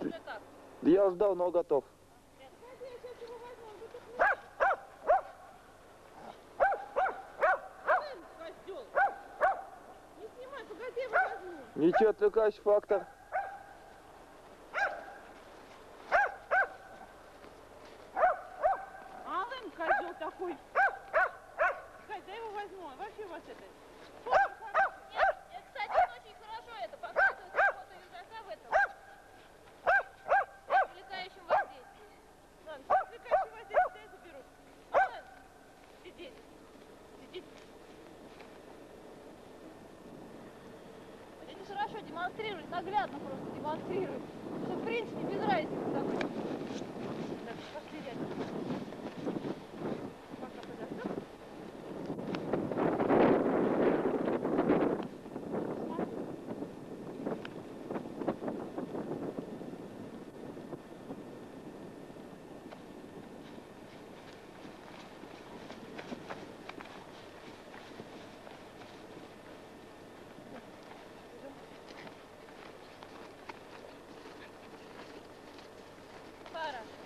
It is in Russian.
Так. Да я уже давно готов. Ничего, отвлекающий фактор. Алым козел такой. Кать, дай его возьму. а Вообще вас это... хорошо демонстрирует, наглядно просто демонстрирует. Что в принципе без разницы Agora.